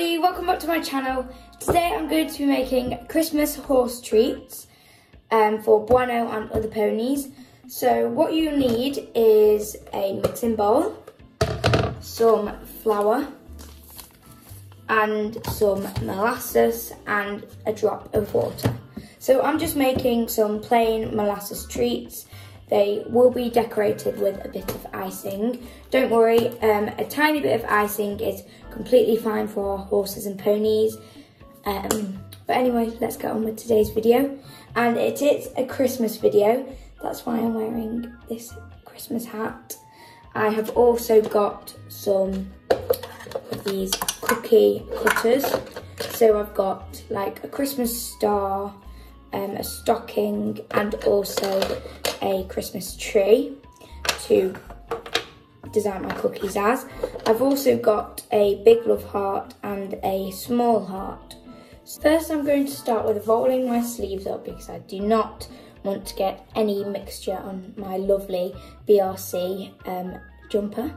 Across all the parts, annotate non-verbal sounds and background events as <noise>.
everybody, welcome back to my channel. Today I'm going to be making Christmas horse treats um, for Bueno and other ponies. So what you need is a mixing bowl, some flour and some molasses and a drop of water. So I'm just making some plain molasses treats they will be decorated with a bit of icing. Don't worry, um, a tiny bit of icing is completely fine for horses and ponies. Um, but anyway, let's get on with today's video. And it is a Christmas video. That's why I'm wearing this Christmas hat. I have also got some of these cookie cutters. So I've got like a Christmas star, um, a stocking and also a Christmas tree to design my cookies as. I've also got a big love heart and a small heart. First I'm going to start with rolling my sleeves up because I do not want to get any mixture on my lovely BRC um, jumper.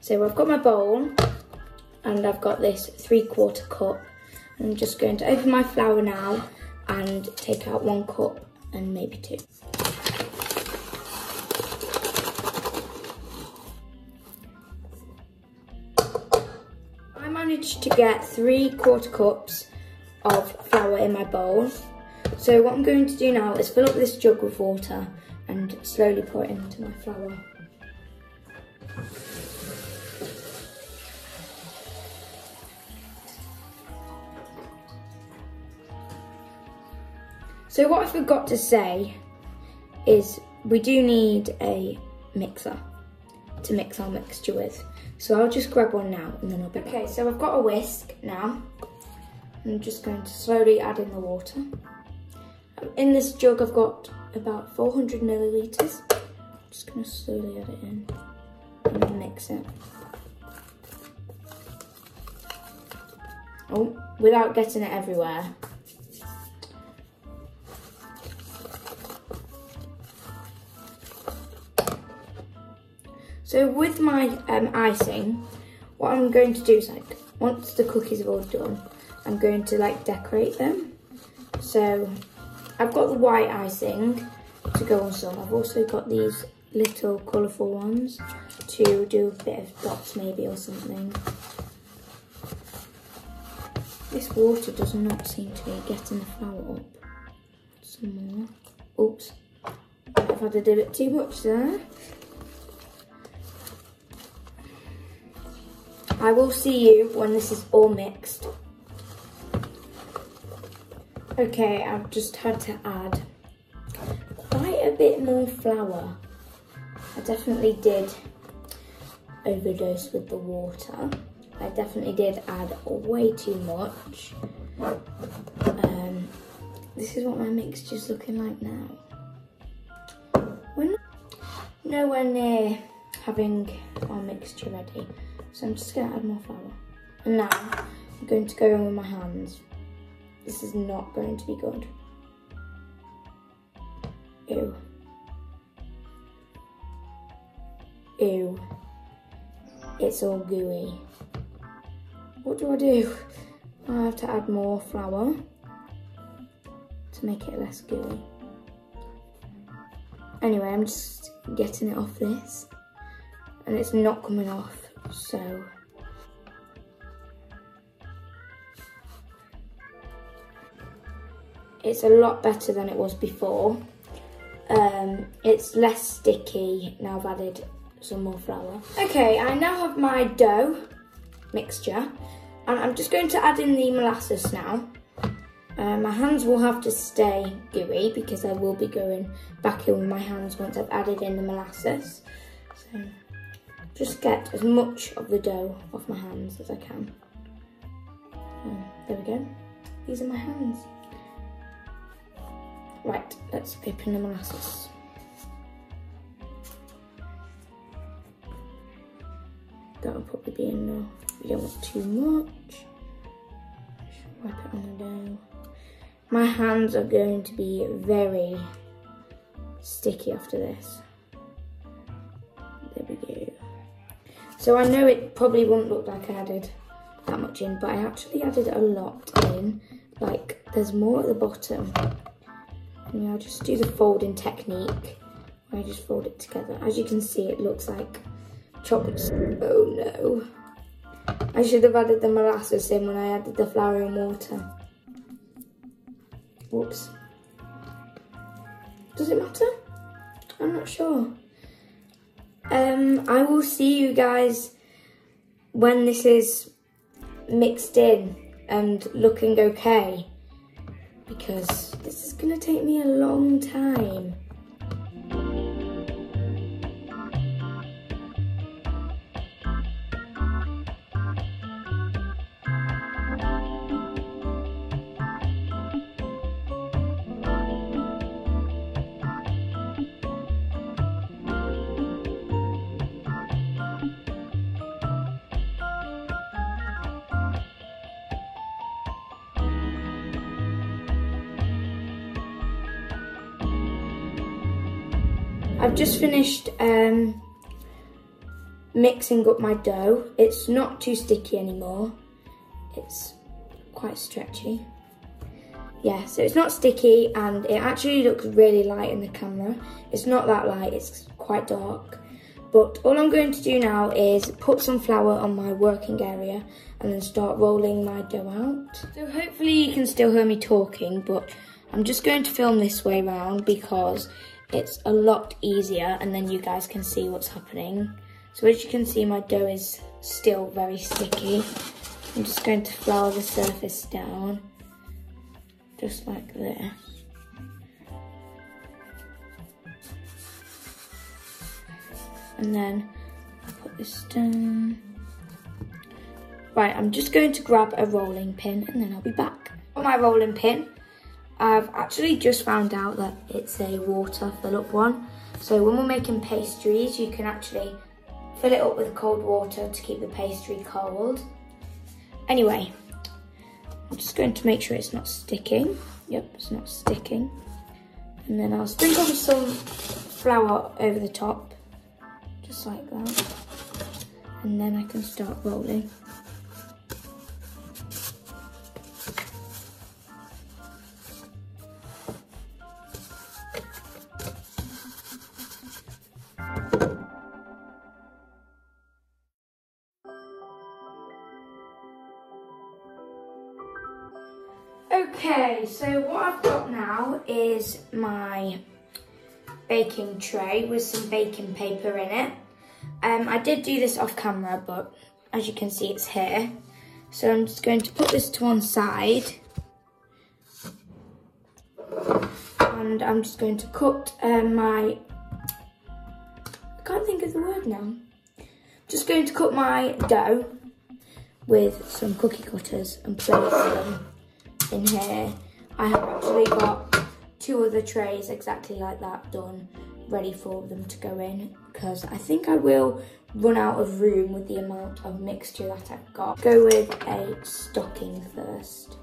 So I've got my bowl and I've got this three quarter cup. I'm just going to open my flour now and take out one cup and maybe two. I managed to get three quarter cups of flour in my bowl. So what I'm going to do now is fill up this jug with water and slowly pour it into my flour. So what I forgot to say is we do need a mixer to mix our mixture with. So I'll just grab one now and then I'll be Okay, so I've got a whisk now. I'm just going to slowly add in the water. In this jug I've got about 400 millilitres. I'm just going to slowly add it in and mix it. Oh, without getting it everywhere. So with my um, icing, what I'm going to do is like, once the cookies are all done, I'm going to like decorate them. So I've got the white icing to go on some. I've also got these little colourful ones to do a bit of dots maybe or something. This water does not seem to be getting the flour up. Some more. Oops. I've had to do it too much there. I will see you when this is all mixed. Okay, I've just had to add quite a bit more flour. I definitely did overdose with the water. I definitely did add way too much. Um, this is what my mixture's looking like now. We're nowhere near having our mixture ready. So I'm just to add more flour. And now I'm going to go in with my hands. This is not going to be good. Ew. Ew. It's all gooey. What do I do? I have to add more flour to make it less gooey. Anyway, I'm just getting it off this and it's not coming off so it's a lot better than it was before. Um, it's less sticky now I've added some more flour. Okay, I now have my dough mixture and I'm just going to add in the molasses now. Uh, my hands will have to stay gooey because I will be going back in with my hands once I've added in the molasses. So just get as much of the dough off my hands as I can. Oh, there we go. These are my hands. Right, let's open the molasses. That'll probably be enough. We don't want too much. Wipe it on the dough. My hands are going to be very sticky after this. So I know it probably won't look like I added that much in, but I actually added a lot in. Like, there's more at the bottom. And I'll just do the folding technique. I just fold it together. As you can see, it looks like chocolate. Oh no. I should have added the molasses in when I added the flour and water. Whoops. Does it matter? I'm not sure. Um, I will see you guys when this is mixed in and looking okay because this is going to take me a long time. I've just finished um, mixing up my dough. It's not too sticky anymore. It's quite stretchy. Yeah, so it's not sticky and it actually looks really light in the camera. It's not that light, it's quite dark. But all I'm going to do now is put some flour on my working area and then start rolling my dough out. So hopefully you can still hear me talking, but I'm just going to film this way around because it's a lot easier and then you guys can see what's happening. So as you can see, my dough is still very sticky. I'm just going to flour the surface down, just like this. And then put this down. Right, I'm just going to grab a rolling pin and then I'll be back. On my rolling pin, I've actually just found out that it's a water fill up one. So when we're making pastries, you can actually fill it up with cold water to keep the pastry cold. Anyway, I'm just going to make sure it's not sticking. Yep, it's not sticking. And then I'll sprinkle some flour over the top, just like that. And then I can start rolling. Okay, so what I've got now is my baking tray with some baking paper in it. Um, I did do this off camera, but as you can see, it's here. So I'm just going to put this to one side. And I'm just going to cut um, my, I can't think of the word now. Just going to cut my dough with some cookie cutters and place them in here. I have actually got two other trays exactly like that done, ready for them to go in because I think I will run out of room with the amount of mixture that I've got. Go with a stocking first.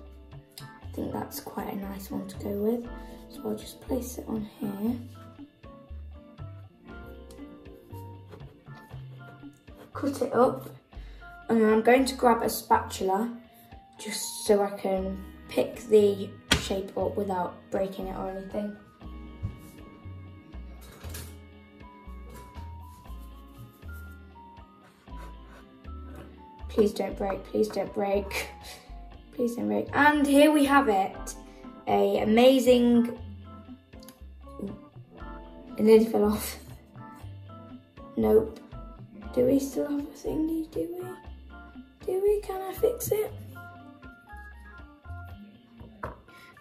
I think that's quite a nice one to go with. So I'll just place it on here. Cut it up and then I'm going to grab a spatula just so I can pick the shape up without breaking it or anything. Please don't break, please don't break. <laughs> Please don't break. And here we have it. A amazing... <laughs> It nearly fell off. <laughs> Nope. Do we still have a thingy, do we? Do we? Can I fix it?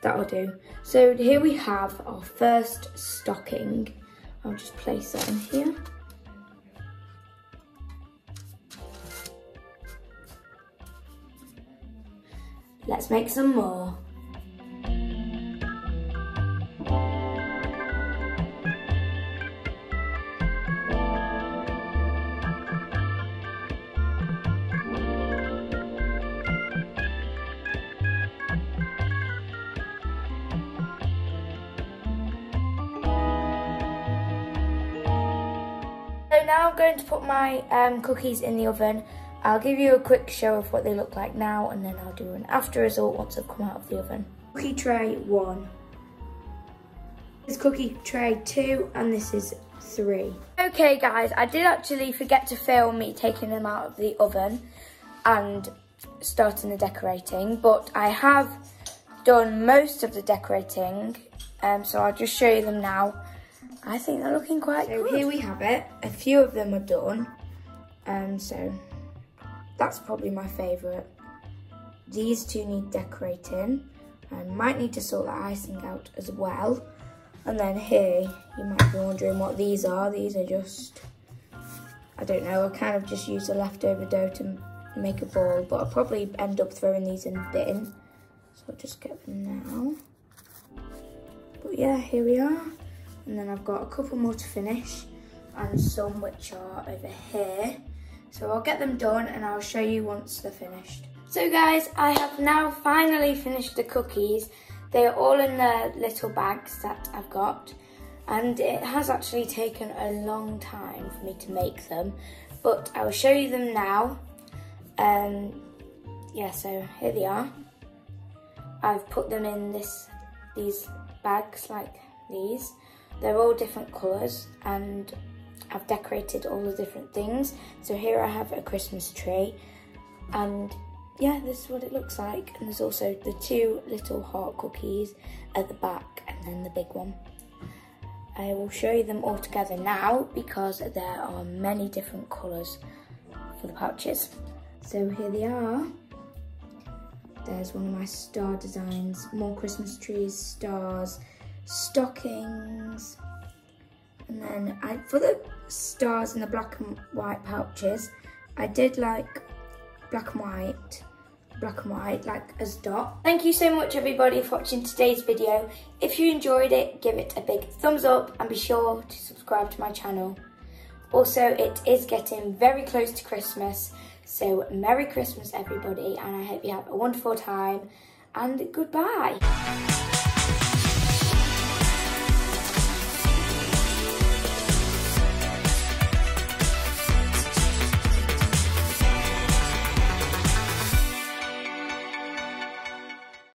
That'll do. So here we have our first stocking. I'll just place that in here. Let's make some more. Now I'm going to put my um, cookies in the oven I'll give you a quick show of what they look like now and then I'll do an after result once they've come out of the oven. Cookie tray one. This is cookie tray two and this is three. Okay guys, I did actually forget to film me taking them out of the oven and starting the decorating, but I have done most of the decorating, um, so I'll just show you them now. I think they're looking quite so good. here we have it. A few of them are done, and um, so that's probably my favourite. These two need decorating. I might need to sort the icing out as well. And then here, you might be wondering what these are. These are just, I don't know, I kind of just use the leftover dough to make a ball, but I'll probably end up throwing these in the bin. So I'll just get them now. But yeah, here we are. And then I've got a couple more to finish and some which are over here. So I'll get them done and I'll show you once they're finished. So guys, I have now finally finished the cookies. They are all in the little bags that I've got. And it has actually taken a long time for me to make them. But I will show you them now. Um, yeah, so here they are. I've put them in this these bags like these. They're all different colours and I've decorated all the different things. So here I have a Christmas tree and yeah, this is what it looks like. And there's also the two little heart cookies at the back and then the big one. I will show you them all together now because there are many different colours for the pouches. So here they are. There's one of my star designs, more Christmas trees, stars, stockings, and then I, for the stars and the black and white pouches, I did like black and white, black and white, like as dot. Thank you so much everybody for watching today's video. If you enjoyed it, give it a big thumbs up and be sure to subscribe to my channel. Also, it is getting very close to Christmas, so Merry Christmas everybody and I hope you have a wonderful time and goodbye.